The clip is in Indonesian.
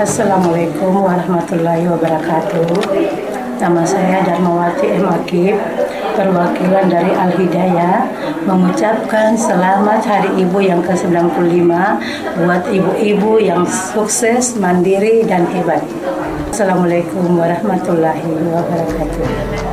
Assalamualaikum warahmatullahi wabarakatuh. Nama saya Darmawati M. Akib, perwakilan dari Al Hidayah, mengucapkan selamat Hari Ibu yang ke-95 buat ibu-ibu yang sukses, mandiri, dan hebat. Assalamualaikum warahmatullahi wabarakatuh.